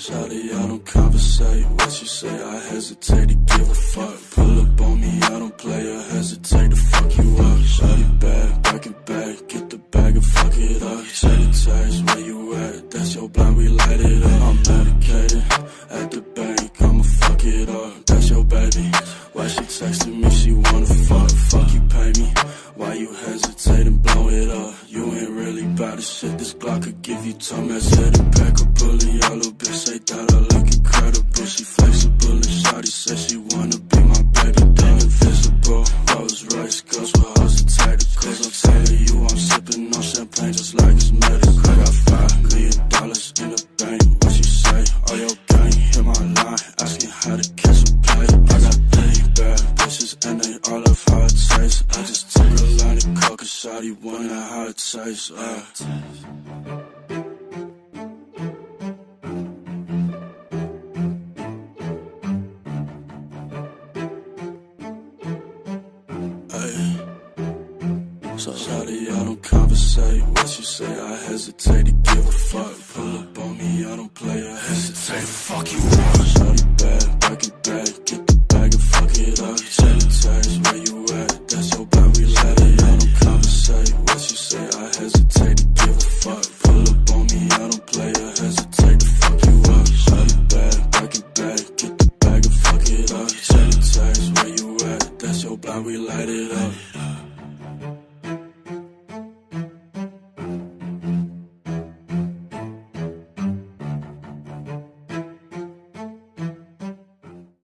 Shawty, I don't conversate. What you say, I hesitate to give a fuck. Pull up on me, I don't play. I hesitate to fuck you up. Shawty bad, back it back. Get the bag and fuck it up. Check the tags, where you at? That's your blind, we light it up. I'm medicated ain't really bout to shit. This Glock could give you time. That's it. A pack of bully. Little bitch say that I I just took a line of coke and shawty wonder how it tastes. Uh. So shawty, I don't conversate. What you say, I hesitate to give a fuck. Pull up on me, I don't play. I hesitate fuck you your bag, we light it up.